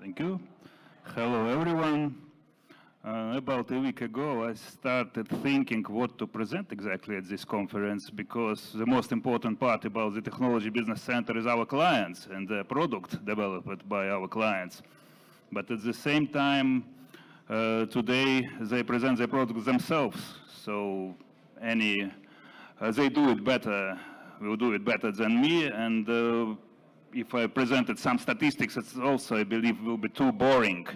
Thank you. Hello, everyone. Uh, about a week ago, I started thinking what to present exactly at this conference because the most important part about the Technology Business Center is our clients and the product developed by our clients. But at the same time, uh, today they present the products themselves. So any, uh, they do it better, will do it better than me. And uh, if I presented some statistics, it's also, I believe, will be too boring.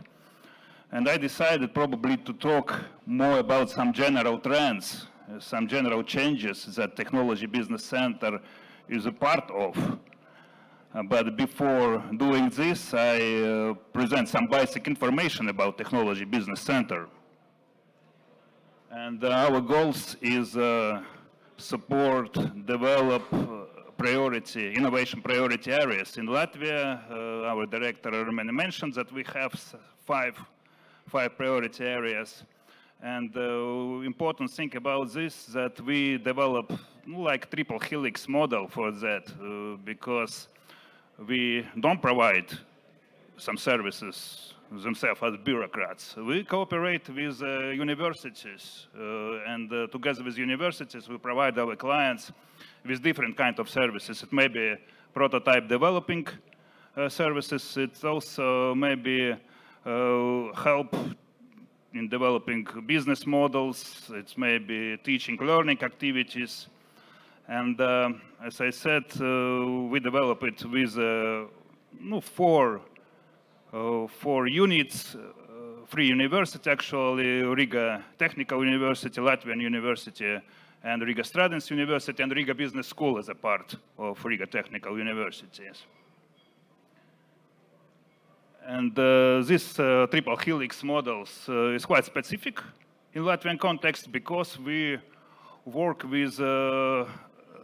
And I decided probably to talk more about some general trends, uh, some general changes that Technology Business Center is a part of. Uh, but before doing this, I uh, present some basic information about Technology Business Center. And our goals is uh, support, develop uh, priority, innovation priority areas. In Latvia, our director already mentioned that we have five five priority areas. And the uh, important thing about this that we develop like triple helix model for that uh, because we don't provide some services themselves as bureaucrats. We cooperate with uh, universities uh, and uh, together with universities we provide our clients with different kind of services. It may be prototype developing uh, services, it's also maybe uh, help in developing business models, It may be teaching learning activities. And uh, as I said, uh, we develop it with no, four, four units, three universities actually, Riga Technical University, Latvian University, and Riga Stradiņas University and Riga Business School as a part of Riga Technical Universities. And uh, this uh, triple helix models uh, is quite specific in Latvian context because we work with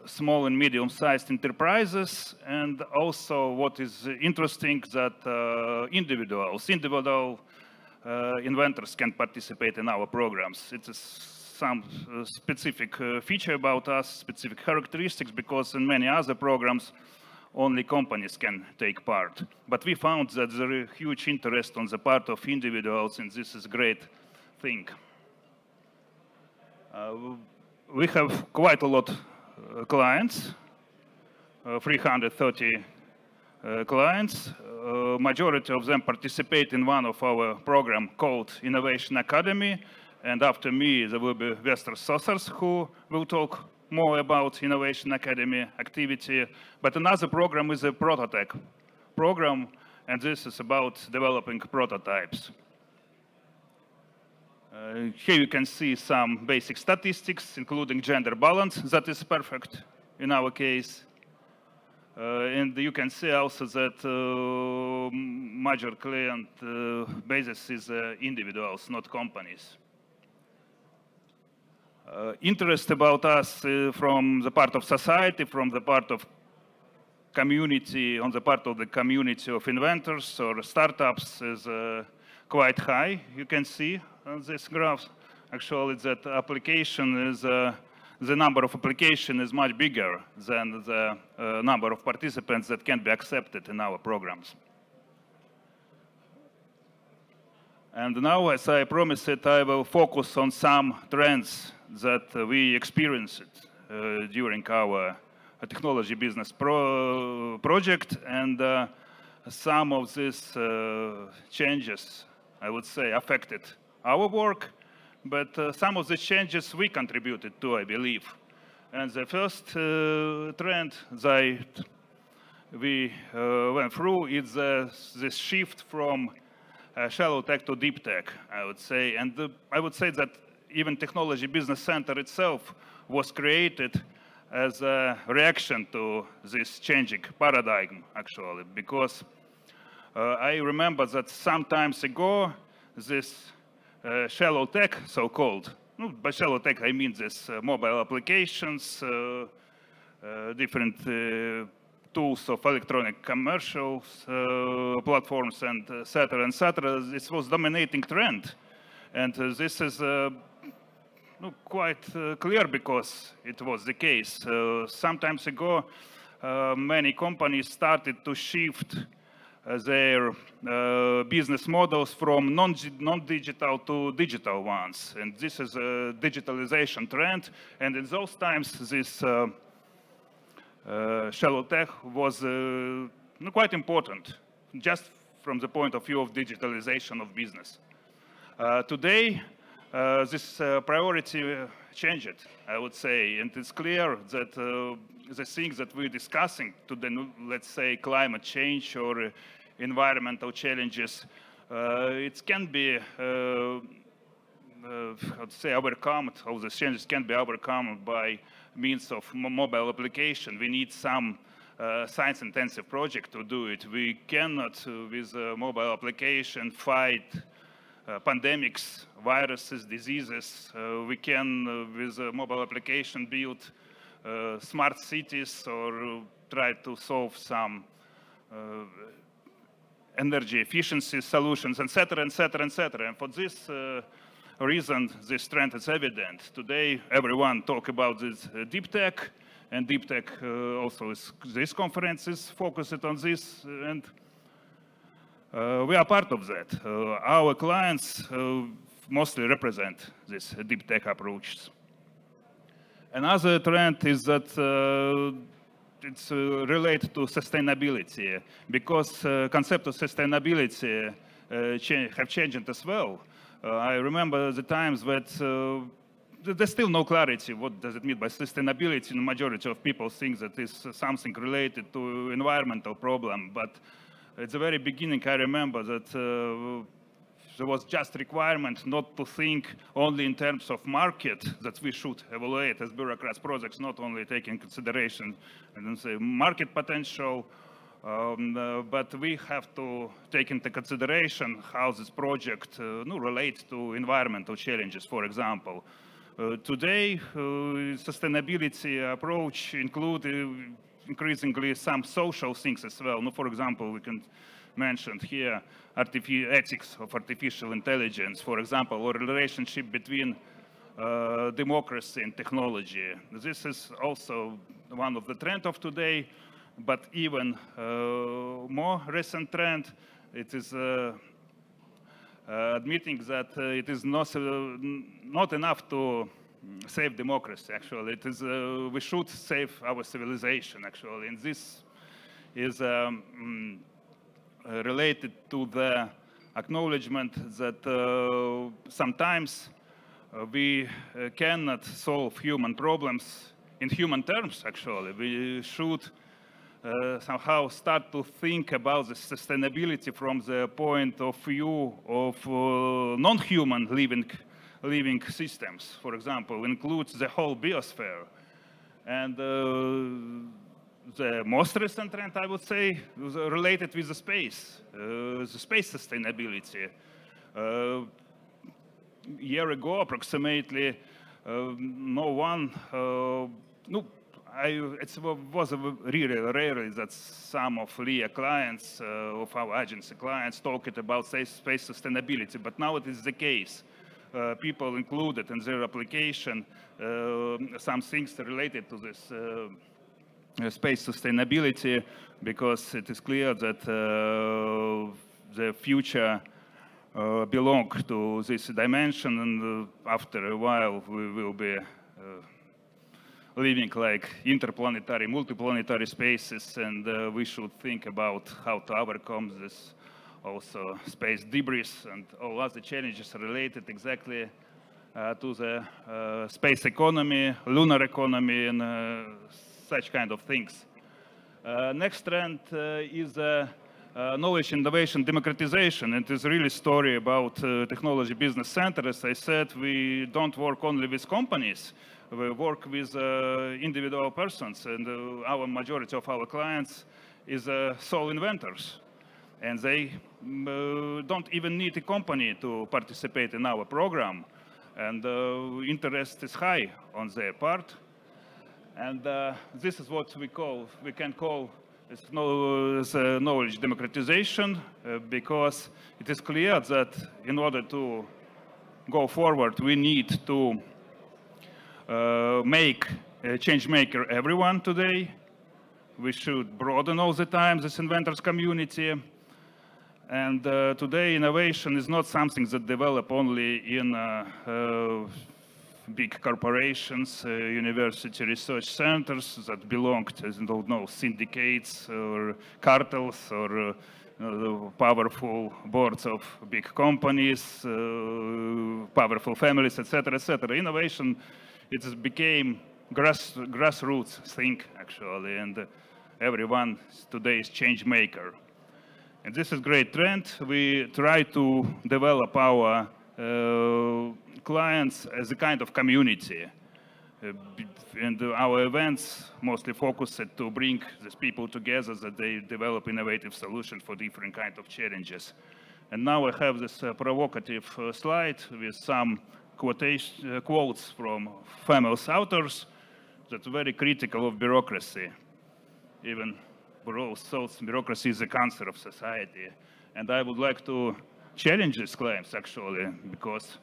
small and medium-sized enterprises, and also what is interesting that uh, individuals, individual uh, inventors can participate in our programs. It's some uh, specific feature about us, specific characteristics, because in many other programs, only companies can take part. But we found that there is huge interest on the part of individuals, and this is a great thing. Uh, we have quite a lot clients, uh, 330 uh, clients. Uh, majority of them participate in one of our program called Innovation Academy. And after me, there will be Vester Sosers who will talk more about Innovation Academy activity. But another program is a prototype program, and this is about developing prototypes. Uh, here you can see some basic statistics, including gender balance, that is perfect in our case. Uh, and you can see also that uh, major client uh, basis is uh, individuals, not companies. Uh, interest about us uh, from the part of society, from the part of community, on the part of the community of inventors or startups is quite high. You can see on this graph, actually that application is, uh, the number of application is much bigger than the uh, number of participants that can be accepted in our programs. And now, as I promised, I will focus on some trends that we experienced uh, during our technology business pro project. And uh, some of these uh, changes, I would say, affected our work. But some of the changes we contributed to, I believe. And the first trend that we went through is this shift from uh, shallow tech to deep tech, I would say. And I would say that even Technology Business Center itself was created as a reaction to this changing paradigm, actually, because uh, I remember that some times ago, this uh, shallow tech, so-called, no, by shallow tech I mean this uh, mobile applications, uh, uh, different uh, tools of electronic commercial uh, platforms and cetera etc. etc. This was dominating trend. And uh, this is uh, quite clear because it was the case. Sometimes ago, many companies started to shift their uh, business models from non-digital to digital ones. And this is a digitalization trend. And in those times, this uh, uh, shallow tech was quite important, just from the point of view of digitalization of business. today, uh, this uh, priority changed, I would say, and it's clear that uh, the things that we're discussing today, let's say climate change or environmental challenges, it can be uh, how to say overcome, all the changes can be overcome by means of mobile application. We need some uh, science intensive project to do it. We cannot, uh, with a mobile application, fight uh, pandemics, viruses, diseases. Uh, we can, uh, with a mobile application, build smart cities or try to solve some energy efficiency solutions, etc., etc., etc. And for this uh, reason, this trend is evident. Today, everyone talk about this uh, deep tech, and deep tech uh, also is, this conference is focused on this, and uh, we are part of that. Uh, our clients uh, mostly represent this deep tech approaches. Another trend is that it's uh, related to sustainability because uh, concept of sustainability uh, have changed as well. I remember the times that there's still no clarity what does it mean by sustainability. The majority of people think that it's something related to environmental problem, but at the very beginning, I remember that there was just requirement not to think only in terms of market that we should evaluate as bureaucrats projects, not only taking consideration and say market potential, um, uh, but we have to take into consideration how this project uh, no, relates to environmental challenges, for example. Uh, today, uh, sustainability approach include uh, increasingly some social things as well. No, for example, we can mention here ethics of artificial intelligence, for example, or relationship between uh, democracy and technology. This is also one of the trend of today, but even uh, more recent trend, it is uh, uh admitting that uh, it is not, not enough to save democracy, actually. It is, uh, we should save our civilization, actually. And this is um, related to the acknowledgement that uh, sometimes uh, we uh, cannot solve human problems in human terms, actually. We should uh, somehow start to think about the sustainability from the point of view of uh, non-human living living systems, for example, includes the whole biosphere. And uh, the most recent trend, I would say, related with the space, uh, the space sustainability. Uh, a year ago, approximately, uh, no one, uh, no, I, it was really rare that some of LIAA clients, uh, of our agency clients, talked about space sustainability, but now it is the case. Uh, people included in their application uh, some things related to this uh, space sustainability because it is clear that the future uh, belong to this dimension and uh, after a while we will be uh, living like interplanetary, multiplanetary spaces and we should think about how to overcome this also space debris and all other challenges related exactly uh, to the uh, space economy, lunar economy, and uh, such kind of things. Uh, next trend uh, is uh, knowledge innovation democratization. It is really a story about technology business center. As I said, we don't work only with companies. We work with individual persons, and our majority of our clients is sole inventors and they uh, don't even need a company to participate in our program. And uh, interest is high on their part. And uh, this is what we call, we can call it's no, it's knowledge democratization uh, because it is clear that in order to go forward, we need to uh, make a change maker everyone today. We should broaden all the time this inventors community And uh, today, innovation is not something that develop only in uh, uh, big corporations, uh, university research centers that belong to, I don't know, syndicates or cartels or uh, powerful boards of big companies, uh, powerful families, etc., etc. Innovation, it became grass, grassroots thing actually, and everyone today is change maker. And this is great trend. We try to develop our clients as a kind of community. Uh, and our events mostly focus to bring these people together that they develop innovative solutions for different kind of challenges. And now I have this uh, provocative uh, slide with some quotation, uh, quotes from famous authors that are very critical of bureaucracy. Even Burroughs thought bureaucracy is the cancer of society. And I would like to challenge these claims actually because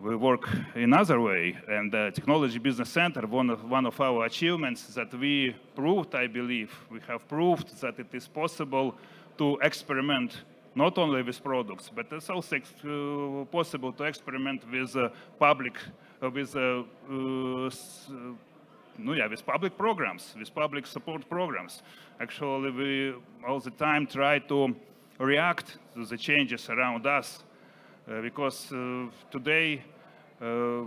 we work in other way. And the Technology Business Center, one of, one of our achievements that we proved, I believe, we have proved that it is possible to experiment not only with products, but it's also uh, possible to experiment with uh, public, uh, with uh, uh, no, yeah, with public programs, with public support programs. Actually, we all the time try to react to the changes around us uh, because uh, today uh,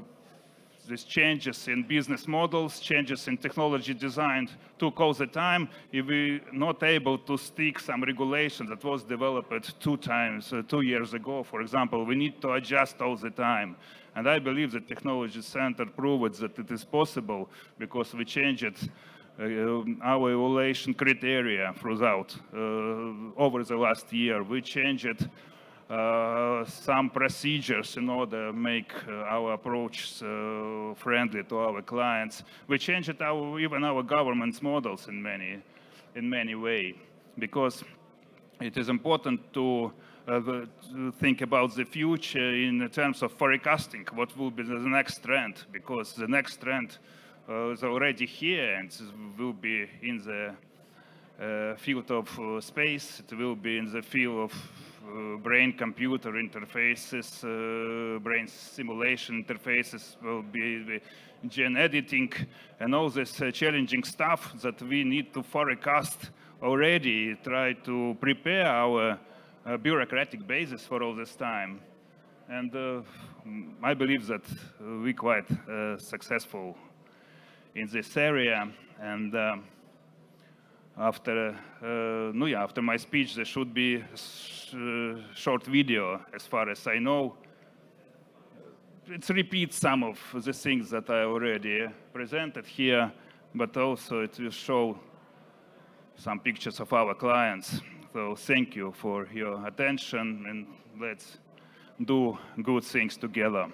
these changes in business models, changes in technology design took all the time. If we're not able to stick some regulation that was developed two times, uh, two years ago, for example, we need to adjust all the time. And I believe the Technology Center proved that it is possible because we changed uh, our evaluation criteria throughout uh, over the last year. We changed uh, some procedures in order to make uh, our approach uh, friendly to our clients. We changed our, even our governance models in many, in many ways because it is important to uh, think about the future in terms of forecasting what will be the next trend because the next trend uh, is already here and will be in the uh, field of space, it will be in the field of uh, brain-computer interfaces, uh, brain simulation interfaces will be gene editing and all this uh, challenging stuff that we need to forecast already, try to prepare our bureaucratic basis for all this time. And uh, I believe that we're quite uh, successful in this area. And uh, after, no, yeah, after my speech, there should be uh, short video, as far as I know. It repeats some of the things that I already presented here, but also it will show some pictures of our clients. So thank you for your attention and let's do good things together.